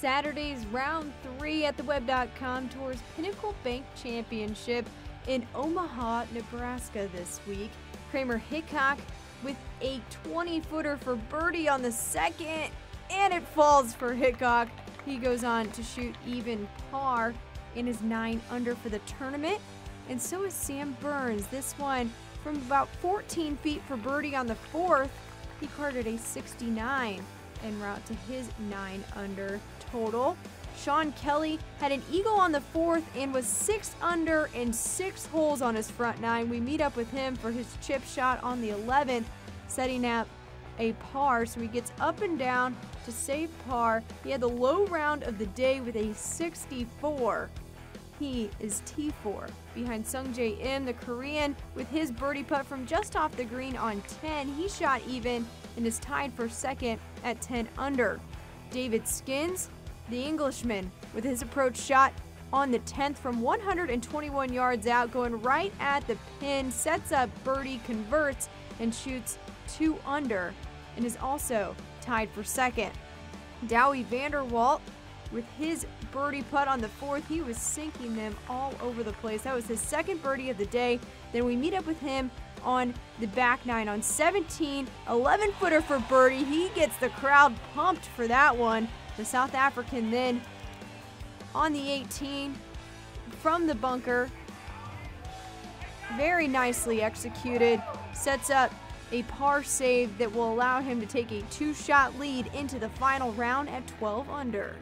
Saturday's round three at the web.com tours Pinnacle Bank Championship in Omaha, Nebraska this week. Kramer Hickok with a 20 footer for birdie on the second, and it falls for Hickok. He goes on to shoot even par in his 9 under for the tournament. And so is Sam Burns. This one from about 14 feet for birdie on the fourth. He carded a 69 en route to his 9 under total. Sean Kelly had an eagle on the fourth and was six under in six holes on his front nine. We meet up with him for his chip shot on the 11th, setting up a par. So he gets up and down to save par. He had the low round of the day with a 64. He is T4 behind Sung Jae Im, the Korean, with his birdie putt from just off the green on 10. He shot even and is tied for second at 10 under. David Skinns the Englishman with his approach shot on the 10th from 121 yards out, going right at the pin, sets up birdie, converts, and shoots two under, and is also tied for second. Dawie van der Walt with his birdie putt on the fourth, he was sinking them all over the place. That was his second birdie of the day. Then we meet up with him on the back nine on 17, 11 footer for birdie. He gets the crowd pumped for that one. The South African then on the 18 from the bunker. Very nicely executed. Sets up a par save that will allow him to take a two shot lead into the final round at 12 under.